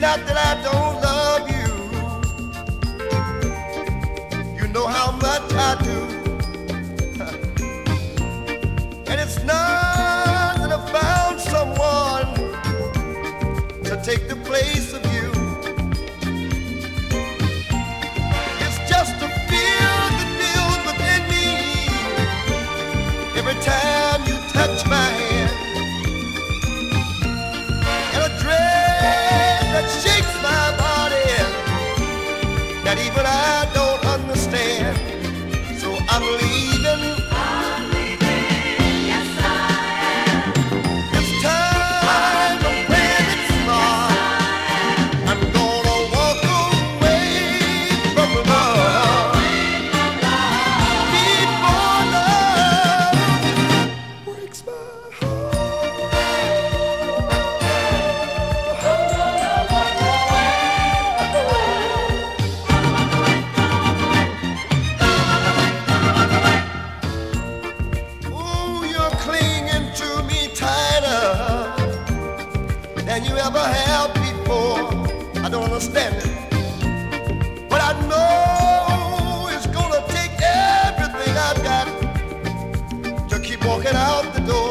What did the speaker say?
not that I don't love you. You know how much I do. and it's not that I found someone to take the place of you. It's just a fear that builds within me every time than you ever have before. I don't understand it. But I know it's gonna take everything I've got to keep walking out the door.